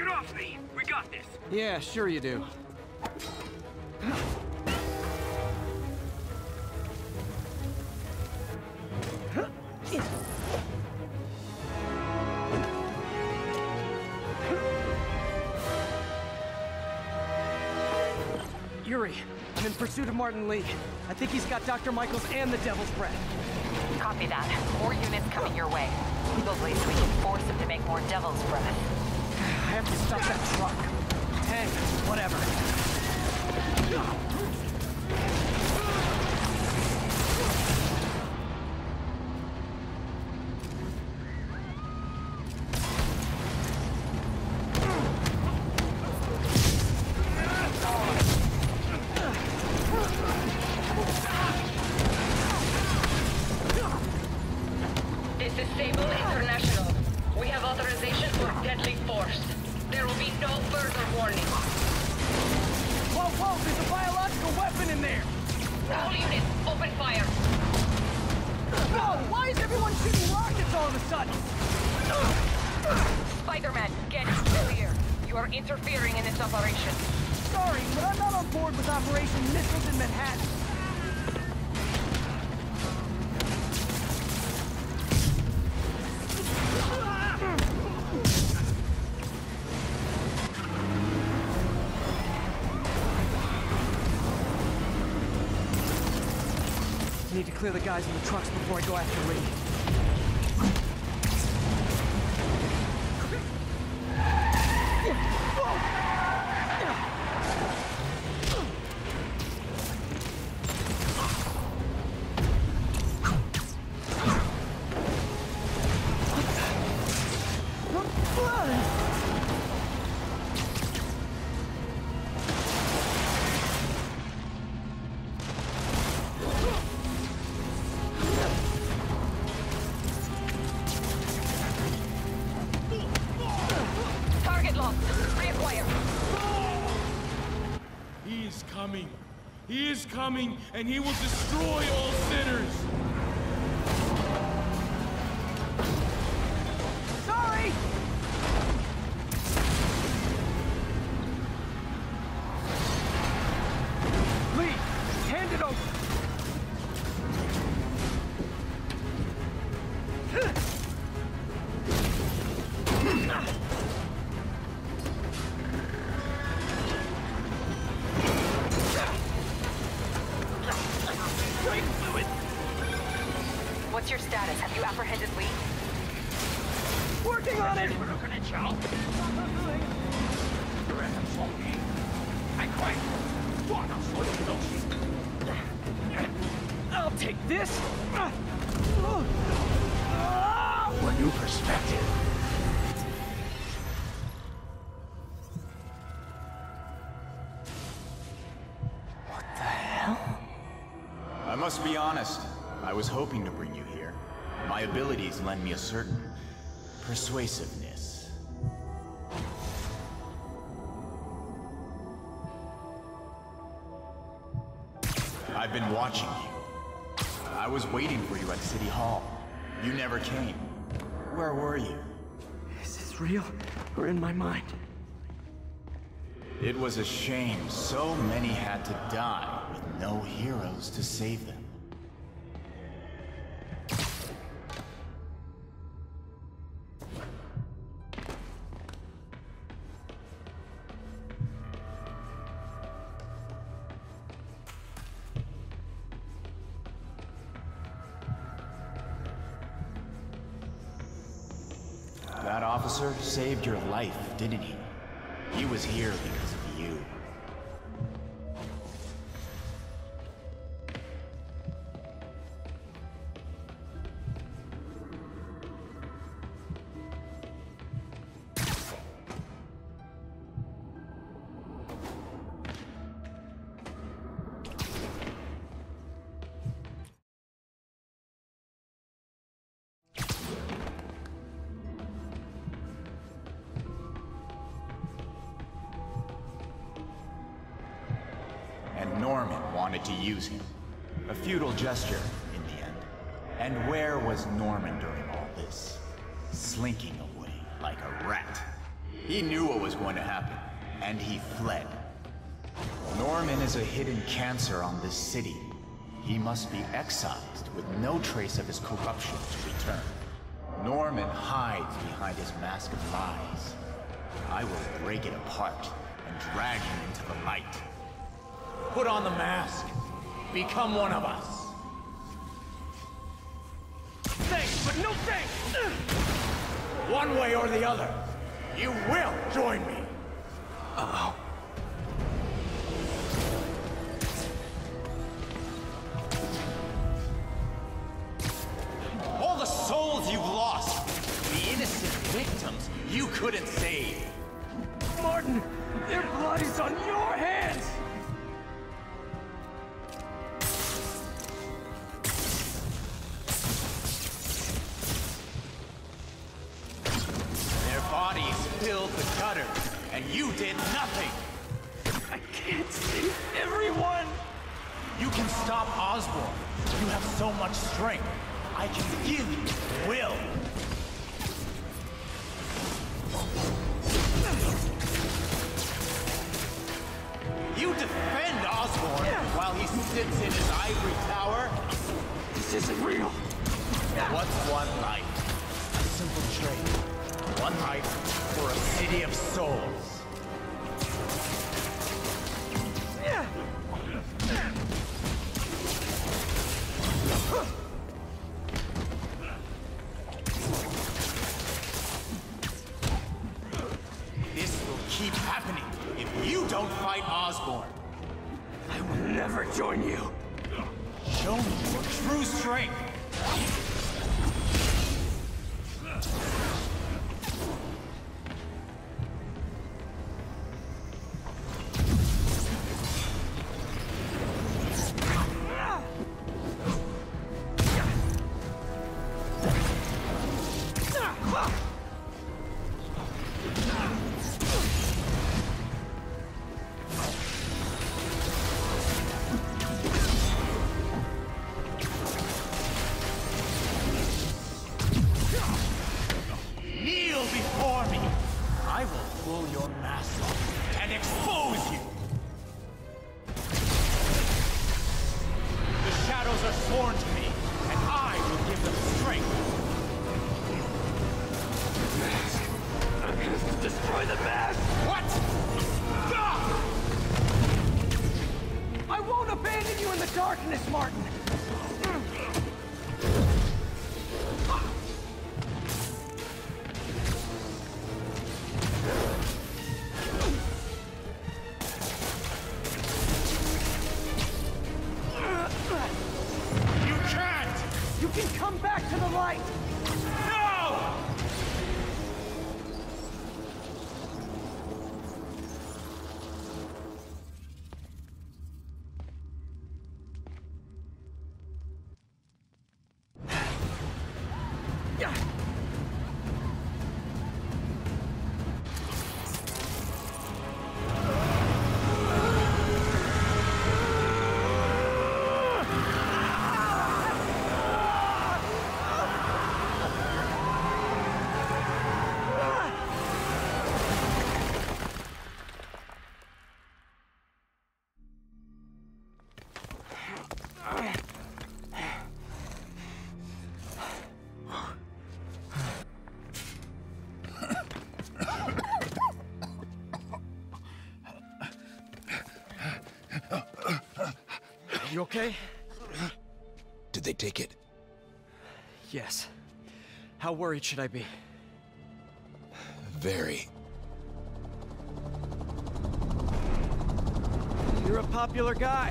Get off me! We got this! Yeah, sure you do. Yuri, I'm in pursuit of Martin Li. I think he's got Dr. Michaels and the Devil's Breath. Copy that. More units coming your way. Probably so we can force him to make more Devil's Breath. I to stop that truck. Tank, whatever. This is Sable International. We have authorization for deadly force. There will be no further warning. Whoa, whoa, there's a biological weapon in there! All units, open fire. Whoa, why is everyone shooting rockets all of a sudden? Spider-Man, get clear. You are interfering in this operation. Sorry, but I'm not on board with Operation Missiles in Manhattan. Clear the guys in the trucks before I go after Li. Coming, and he will destroy all sinners. What's your status? Have you apprehended Li? Working on it! I'll take this! A new perspective. I must be honest. I was hoping to bring you here. My abilities lend me a certain persuasiveness. I've been watching you. I was waiting for you at City Hall. You never came. Where were you? Is this real or in my mind? It was a shame so many had to die with no heroes to save them. Officer saved your life, didn't he? He was here because of you. And Norman wanted to use him. A futile gesture, in the end. And where was Norman during all this? Slinking away like a rat. He knew what was going to happen, and he fled. Norman is a hidden cancer on this city. He must be excised with no trace of his corruption to return. Norman hides behind his mask of lies. I will break it apart and drag him into the light. Put on the mask. Become one of us. Thanks, but no thanks! One way or the other, you will join me. Uh-oh. All the souls you've lost, the innocent victims you couldn't stop Osborn. You have so much strength. I can give you will. You defend Osborn while he sits in his ivory tower. This isn't real. What's one life? A simple trade. One life for a city of souls. Join you. Show me your true strength. Mask off and expose you. The shadows are sworn to me, and I will give them strength. Mask, Destroy the mask! What? Ah! I won't abandon you in the darkness, Martin! You okay? Did they take it? Yes. How worried should I be? Very. You're a popular guy.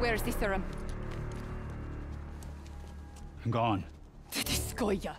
Where's the serum? I'm Gone. This Goya.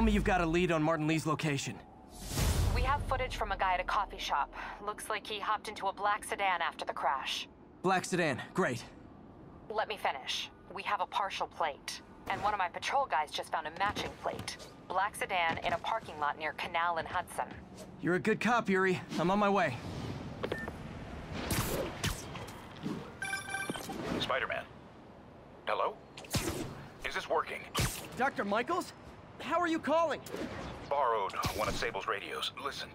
Tell me you've got a lead on Martin Li's location. We have footage from a guy at a coffee shop. Looks like he hopped into a black sedan after the crash. Black sedan, great. Let me finish. We have a partial plate. And one of my patrol guys just found a matching plate. Black sedan in a parking lot near Canal and Hudson. You're a good cop, Yuri. I'm on my way. Spider-Man. Hello? Is this working? Dr. Michaels? How are you calling? Borrowed one of Sable's radios. Listen,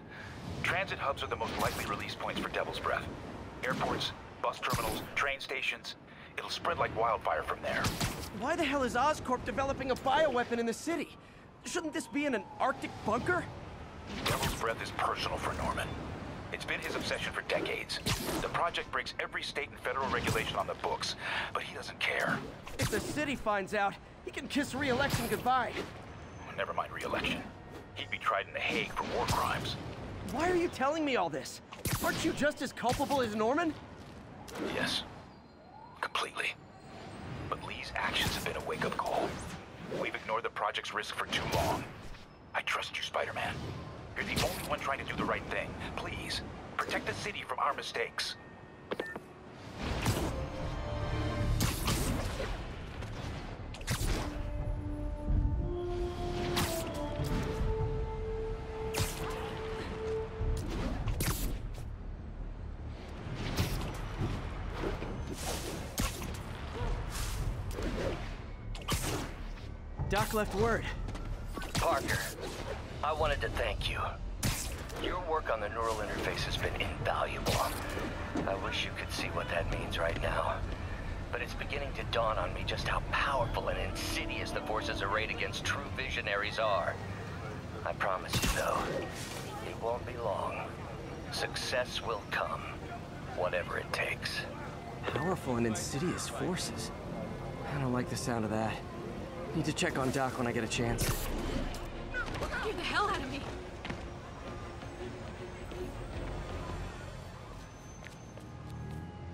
transit hubs are the most likely release points for Devil's Breath. Airports, bus terminals, train stations. It'll spread like wildfire from there. Why the hell is Oscorp developing a bioweapon in the city? Shouldn't this be in an Arctic bunker? Devil's Breath is personal for Norman. It's been his obsession for decades. The project breaks every state and federal regulation on the books, but he doesn't care. If the city finds out, he can kiss re-election goodbye. Never mind re-election. He'd be tried in The Hague for war crimes. Why are you telling me all this? Aren't you just as culpable as Norman? Yes. Completely. But Li's actions have been a wake-up call. We've ignored the project's risk for too long. I trust you, Spider-Man. You're the only one trying to do the right thing. Please, protect the city from our mistakes. Doc left word. Parker, I wanted to thank you. Your work on the neural interface has been invaluable. I wish you could see what that means right now. But it's beginning to dawn on me just how powerful and insidious the forces arrayed against true visionaries are. I promise you, though, it won't be long. Success will come, whatever it takes. Powerful and insidious forces. I don't like the sound of that. Need to check on Doc when I get a chance. Get the hell out of me!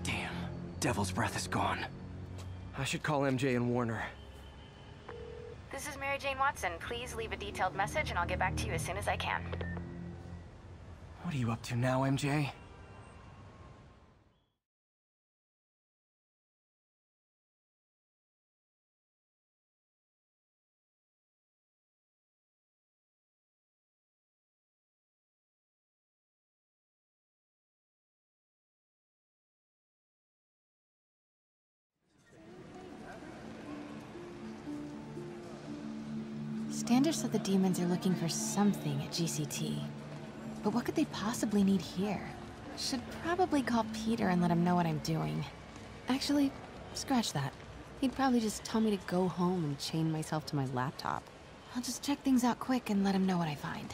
Damn. Devil's breath is gone. I should call MJ and Warner. This is Mary Jane Watson. Please leave a detailed message and I'll get back to you as soon as I can. What are you up to now, MJ? Standish said the demons are looking for something at GCT. But what could they possibly need here? Should probably call Peter and let him know what I'm doing. Actually, scratch that. He'd probably just tell me to go home and chain myself to my laptop. I'll just check things out quick and let him know what I find.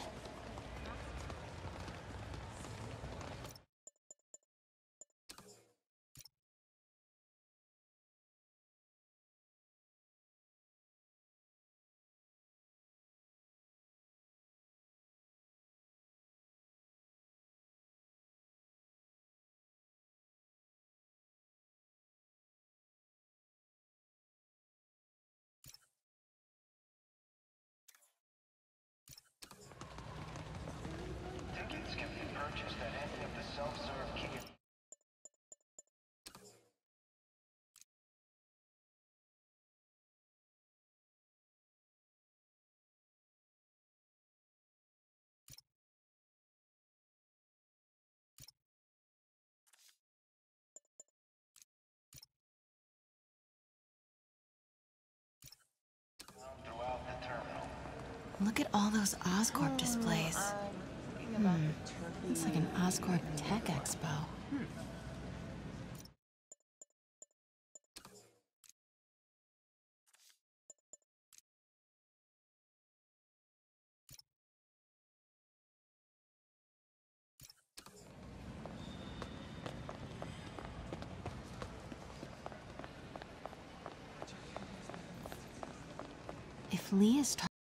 Look at all those Oscorp displays. Hmm. It's like an Oscorp Tech Expo. If Li is